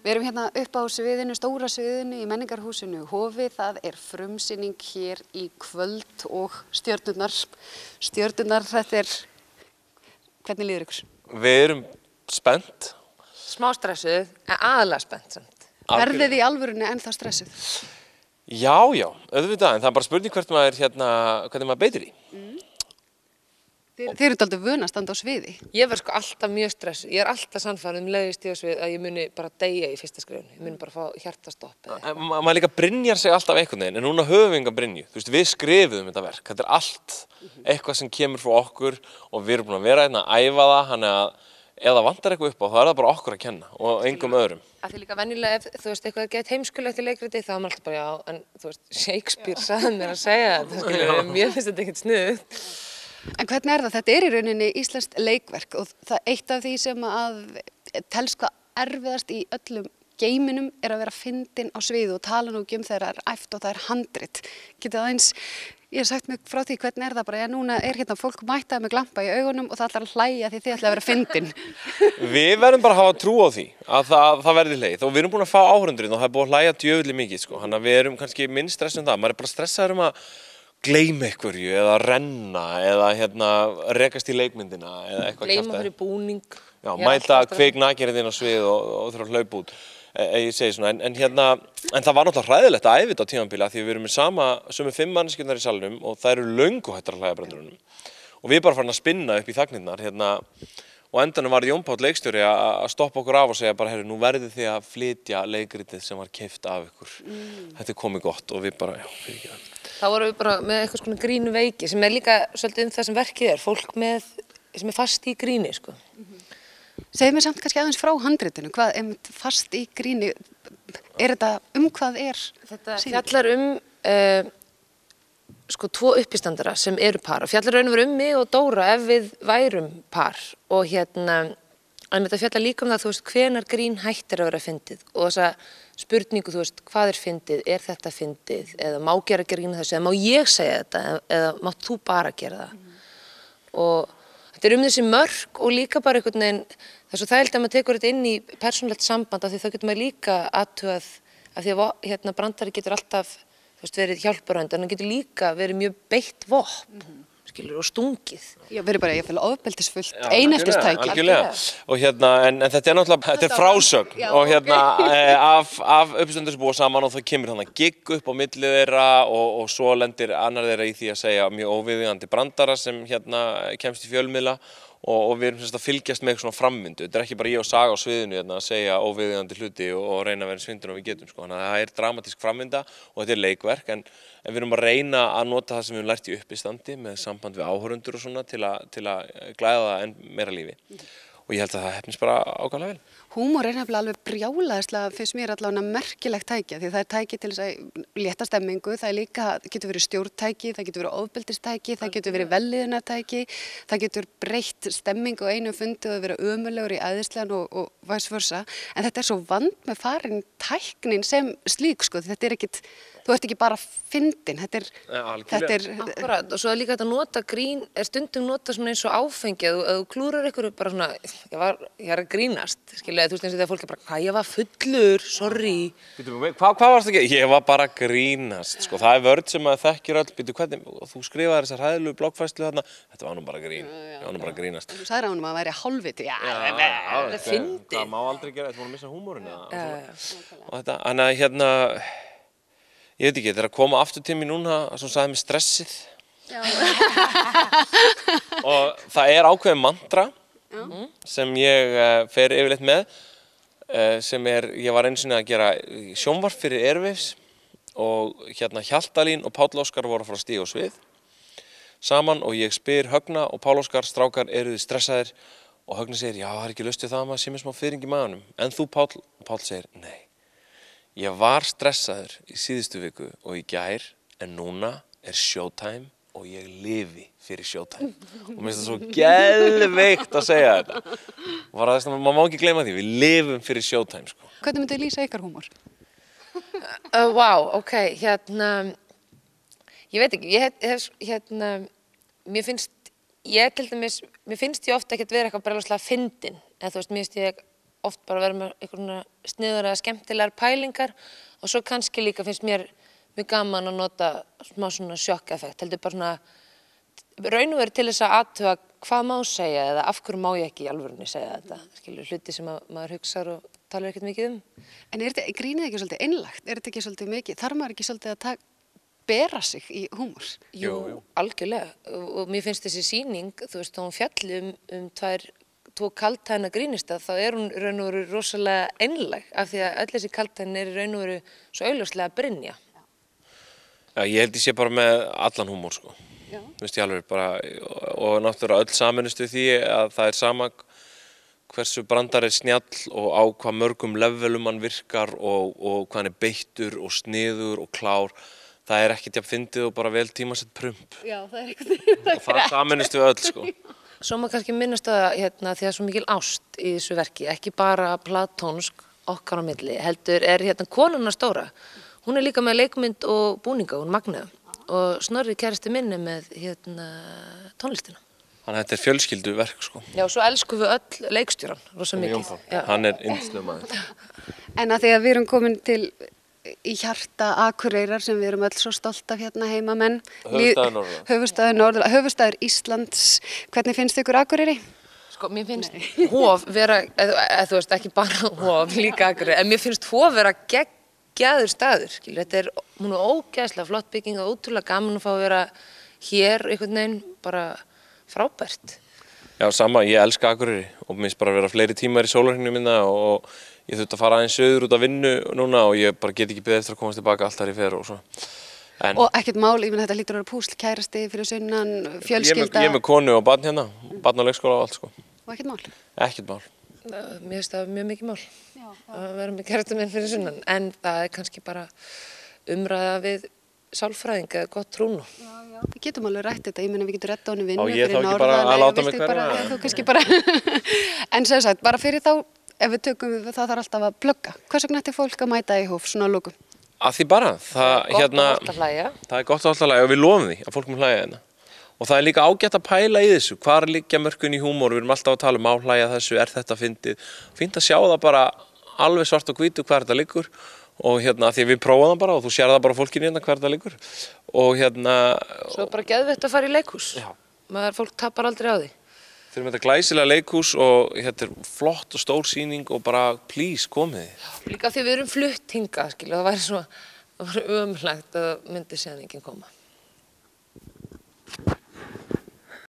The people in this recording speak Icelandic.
Við erum hérna upp á sviðinu, stóra sviðinu í menningarhúsinu Hofi. Það er frumsýning hér í kvöld og stjörnurnar. Stjörnurnar, þetta er, hvernig líður ykkur? Við erum spennt. Smá stressuð, en aðalega spennt samt. Verðið í alvörunni ennþá stressuð? Já, já, auðvitað, en það er bara spurning hvert maður, hérna, hvernig maður beitir í. Þið, þið eru aldrei vöna að standa á sviði. Ég verð sko alltaf mjög stressuð. Ég er alltaf sannfærið um leiðist í þessu að ég muni bara deyja í fyrsta skrifun. Ég muni bara fá ma- maður líka brynjar sig alltaf einhvern veginn, en núna höfum við enga brynju. Þú veist, við skrifuðum þetta verk, þetta er allt eitthvað sem kemur frá okkur og við erum búin að vera hérna að æfa það, hann að ef það vantar eitthvað upp á, þá er það bara okkur að kenna og engum öðrum. Að því líka venjulega ef þú veist eitthvað gett heimskulegt í leikriti þá er maður alltaf bara já, en þú veist Shakespeare sagði mér að segja þetta, skilur, mér finnst þetta ekkert snuð. En hvernig er það? Þetta er í rauninni íslenskt leikverk og það eitt af því sem að telst hvað erfiðast í öllum geiminum er að vera fyndin á sviðu og tala nú ekki um þegar það er æft og það er handrit. Getið aðeins, ég hef sagt mig frá því hvernig er það bara, já núna er hérna fólk mættað með glampa í augunum og það ætlar að hlæja því þið ætla að vera fyndin. Við verðum bara að hafa trú á því að það, það verði leið og við erum búin að fá áhörundurinn og það er búin að hlæja djöfulli mikið sko. Þannig að við erum kannski minn stressum það. Maður er bara stressaður um að gleyma einhverju eða renna eða hérna rekast í leikmyndina eða eitthvað Gleima kjaftaði. fyrir búning. Já, er mæta kveik inn á svið og, og þurfa að hlaupa út e, e, ég segi svona, en, en hérna en það var náttúrulega hræðilegt að æfa þetta á tímanbíla því við erum með sama, sömu fimm mannskjöndar í salnum og það eru löngu hættar að hlæða brandurunum og við erum bara farin að spinna upp í þagnirnar hérna, og endanum var Jón Páll leikstjóri að stoppa okkur af og segja bara, herru, nú verðið þið að flytja leikritið sem var keift af ykkur. Þetta er komið gott og við bara, já, fyrir ekki það Þá vorum við bara með eitthvað svona grínu veiki sem er líka svolítið um það sem verkið er, fólk með, sem er fast í gríni, sko. Segðu mér samt kannski aðeins frá handritinu, hvað er fast í gríni, er þetta um hvað er Þetta fjallar um uh, sko tvo uppistandara sem eru par og fjallar raun og veru um mig og Dóra ef við værum par. Og hérna en þetta fjallar líka um það þú veist hvenar grín hættir að vera fyndið? Og þessa spurningu þú veist hvað er fyndið, er þetta fyndið? Eða má gera grín þessu? Eða má ég segja þetta? Eða, eða mátt þú bara gera það? Og þetta er um þessi mörk og líka bara einhvern veginn það er svo þægild að maður tekur þetta inn í persónlegt samband af því þá getur maður líka aðtugað af því að hérna, brandari getur alltaf veist, verið hjálparönd en hann getur líka verið mjög beitt vopn skilur og stungið. Já, verið bara, ég fæl ofbeldisfullt, Já, eineltistæki. og hérna, en, en þetta er náttúrulega þetta er frásögn. Og hérna eh, af, af uppstöndur sem búa saman og það kemur þannig gigg upp á millið þeirra og, og svo lendir annar þeirra í því að segja mjög óviðigandi brandara sem hérna kemst í fjölmiðla og, og við erum semst að fylgjast með svona framvindu. Þetta er ekki bara ég og Saga á sviðinu hérna, að segja óviðigandi hluti og, og reyna að vera svindun og við getum sko, þannig að það er dramatísk framvinda og þetta er leikverk en, en við erum að reyna að nota það sem við höfum lært í uppistandi með samband við áhörundur og svona til, a, til að glæða það enn meira lífi og ég held að það hefnist bara ákvæmlega vel. Húmor er nefnilega alveg brjálaðislega fyrst mér allavega merkilegt tæki af því það er tæki til þess að létta stemmingu, það er líka, getur verið stjórntæki, það getur verið ofbeldistæki, það getur verið velliðunartæki, það getur breytt stemmingu á einu fundi og verið ömulegur í aðeinslegan og, og versa. En þetta er svo vand með farin tæknin sem slík sko, þetta er ekkit, þú ert ekki bara fyndin, þetta er, þetta er, Akkurat, og svo er líka þetta að nota grín er stundum nota svona eins og áfengi að þú- að þú klúrar ykkur bara svona ég, var, ég er að grínast, skilja, þú veist eins og þegar fólk er bara, hvað ég var fullur, sorry. Býtu, hvað, hvað varst það ekki? Ég var bara að grínast, sko, það er vörd sem að þekkir öll, býtu, hvernig, þú skrifaði þessar hæðilegu bloggfæslu þarna, þetta var nú bara grín, ég var nú bara að grínast. þú sagði hann um að væri hálfviti, já, ég veit ekki, þetta er að koma aftur til mér núna, svo sagði mér stressið. og það er ákveðin mantra sem ég uh, fer yfirleitt með uh, sem er, ég var eins og að gera sjónvarp fyrir Airwaves og hérna Hjaltalín og Páll Óskar voru að fara að stíga á svið saman og ég spyr Högna og Páll Óskar strákar eru þið stressaðir? Og Högna segir já það er ekki lustið það að maður sé með smá fyrring í maðunum en þú Páll og Páll segir nei ég var stressaður í síðustu viku og í gær en núna er showtime og ég lifi fyrir showtime og mér finnst það svo gelveikt að segja þetta og bara þess að maður má ekki gleyma því við lifum fyrir showtime sko. Hvernig myndið þið lýsa ykkar húmor? Uh, wow, ok, hérna, ég veit ekki, ég hef, hérna, mér finnst, ég til dæmis, mér finnst ég ofta ekkert vera eitthvað brjóðslega fyndin, eða þú veist, mér finnst ég oft bara vera með einhverjum sniður eða skemmtilegar pælingar og svo kannski líka finnst mér mjög gaman að nota smá svona sjokk-effekt, heldur bara svona raun og veru til þess að aðtuga hvað má segja eða af hverju má ég ekki í alvörunni segja þetta, skilur, hluti sem að, maður hugsar og talar ekkert mikið um. En er þetta, grínið ekki svolítið einlagt? Er þetta ekki svolítið mikið? Þarf maður ekki svolítið að tak, bera sig í húmor? Jú, Jú, jú. algjörlega og, og mér finnst þessi síning, þú veist, þá hún fjalli um, um tvær, tvo kaltæna grínista, þá er hún raun og veru rosalega einlæg af því að öll þessi kaltæn er raun og veru svo augljóslega að brynja. Já, ég held ég sé bara með allan húmór sko. Já. Veist ég alveg bara, og, og náttúrulega öll saminust við því að það er sama hversu brandar er snjall og á hvað mörgum levelum hann virkar og, og hvað hann er beittur og sniður og klár. Það er ekkert jafn fyndið og bara vel tímasett prump. Já, það er eitthvað. Og það saminust við öll sko. Svo maður kannski minnast að hérna, því að svo mikil ást í þessu verki, ekki bara platónsk okkar á milli, heldur er hérna konuna stóra. Hún er líka með leikmynd og búninga, hún Magna og Snorri kæristi minni með hérna, tónlistina. Þannig að þetta er fjölskyldu verk sko. Já, svo elskum við öll leikstjóran, rosa mikið. Hann er yndislega maður. En að því að við erum komin til í hjarta Akureyrar sem við erum öll svo stolt af hérna heimamenn. Höfuðstaður Norðurlands. Höfustæður Norðurlands, höfustæður Íslands. Hvernig finnst ykkur Akureyri? Sko, mér finnst hóf vera, eða, þú veist, ekki bara hóf, líka akkur, en mér finnst hóf vera geggjaður staður, skilur, þetta er, hún er ógeðslega flott bygging og ótrúlega gaman að fá að vera hér einhvern veginn bara frábært. Já, sama, ég elska Akureyri og minnst bara að vera fleiri tímar í sólarhenginu minna og ég þurfti að fara aðeins söður út að vinnu núna og ég bara get ekki beðið eftir að komast tilbaka allt þar í fer og svo. En Og ekkert mál, ég menn þetta lítur að vera púsl, kærasti fyrir sunnan, ég fjölskylda ég er með konu og barn hérna, barn á leikskóla og allt sko. og ekkert mál. Ekkert mál. Mér finnst það mjög mikið mál að vera með kærtum minn fyrir sunnan, en það er kannski bara umræða við sálfræðing eða gott trúnu. Já, já. Við getum alveg rætt þetta, ég menna við getum rætt á henni vinnu Á ég þá ekki bara að láta mig bara- já, Þú kannski bara, en sem sagt, bara fyrir þá, ef við tökum, það þarf alltaf að plugga. Hvers vegna ætti fólk að mæta í hóf, svona að lókum? Að því bara, það, Gott hérna, hlæja. það er gott að alltaf læga og við lofum því að fólk mun hlæja hérna. Og það er líka ágætt að pæla í þessu, hvar liggja mörkun í húmór, við erum alltaf að tala um áhlæja þessu, er þetta fyndið. Fínt að sjá það bara alveg svart og hvítu hvar þetta liggur og hérna, því við það bara og þú sér það bara á fólkinu hérna þetta liggur. Og hérna, Svo bara geðvett að fara í leikhús. Já. Maður, fólk tapar aldrei á því. fyrir með þetta glæsilega leikhús og þetta er flott og stór sýning og bara please komið. Líka því við erum flutt hingað, skilja, það væri svo, það væri ömulegt að myndi séðan enginn koma.